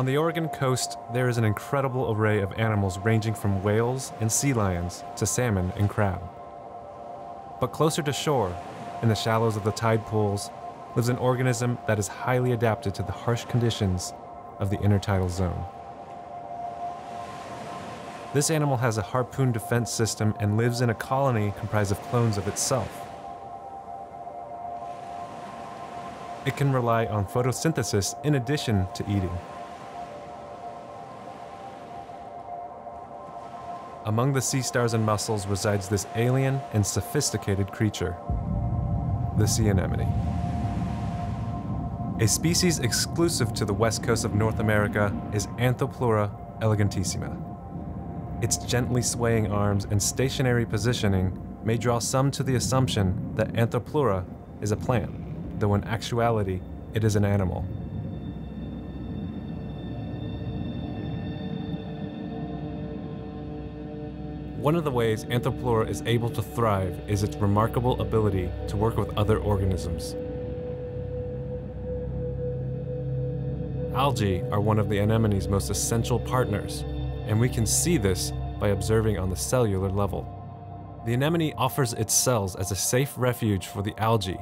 On the Oregon coast, there is an incredible array of animals ranging from whales and sea lions to salmon and crab. But closer to shore, in the shallows of the tide pools, lives an organism that is highly adapted to the harsh conditions of the intertidal zone. This animal has a harpoon defense system and lives in a colony comprised of clones of itself. It can rely on photosynthesis in addition to eating. Among the sea stars and mussels resides this alien and sophisticated creature, the sea anemone. A species exclusive to the west coast of North America is Anthopleura elegantissima. Its gently swaying arms and stationary positioning may draw some to the assumption that Anthopleura is a plant, though in actuality, it is an animal. One of the ways Anthopleura is able to thrive is its remarkable ability to work with other organisms. Algae are one of the anemone's most essential partners, and we can see this by observing on the cellular level. The anemone offers its cells as a safe refuge for the algae,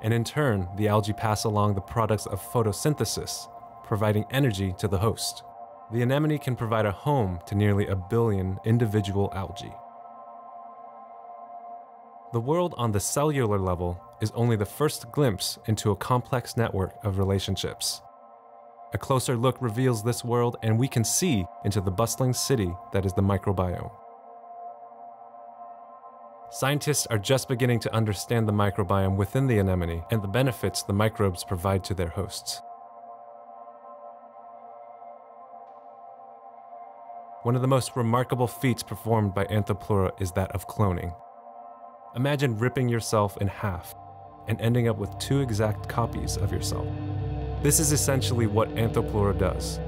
and in turn, the algae pass along the products of photosynthesis, providing energy to the host the anemone can provide a home to nearly a billion individual algae. The world on the cellular level is only the first glimpse into a complex network of relationships. A closer look reveals this world, and we can see into the bustling city that is the microbiome. Scientists are just beginning to understand the microbiome within the anemone and the benefits the microbes provide to their hosts. One of the most remarkable feats performed by Anthopleura is that of cloning. Imagine ripping yourself in half and ending up with two exact copies of yourself. This is essentially what Anthopleura does.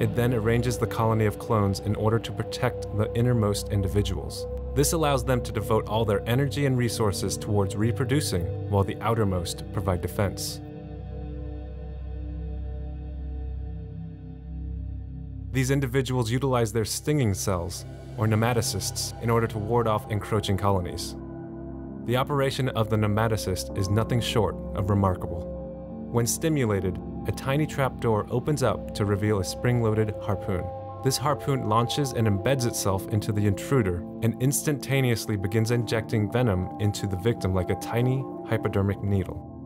It then arranges the colony of clones in order to protect the innermost individuals. This allows them to devote all their energy and resources towards reproducing, while the outermost provide defense. These individuals utilize their stinging cells, or nematocysts, in order to ward off encroaching colonies. The operation of the nematocyst is nothing short of remarkable. When stimulated, a tiny trapdoor opens up to reveal a spring-loaded harpoon. This harpoon launches and embeds itself into the intruder and instantaneously begins injecting venom into the victim like a tiny hypodermic needle.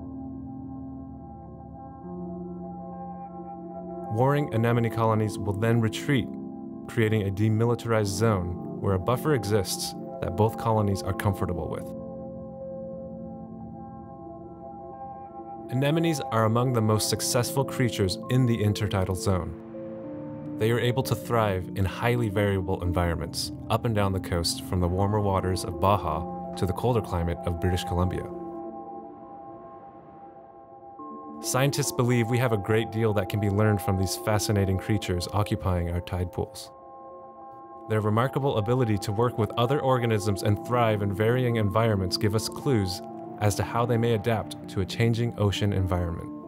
Warring anemone colonies will then retreat, creating a demilitarized zone where a buffer exists that both colonies are comfortable with. Anemones are among the most successful creatures in the intertidal zone. They are able to thrive in highly variable environments, up and down the coast from the warmer waters of Baja to the colder climate of British Columbia. Scientists believe we have a great deal that can be learned from these fascinating creatures occupying our tide pools. Their remarkable ability to work with other organisms and thrive in varying environments give us clues as to how they may adapt to a changing ocean environment.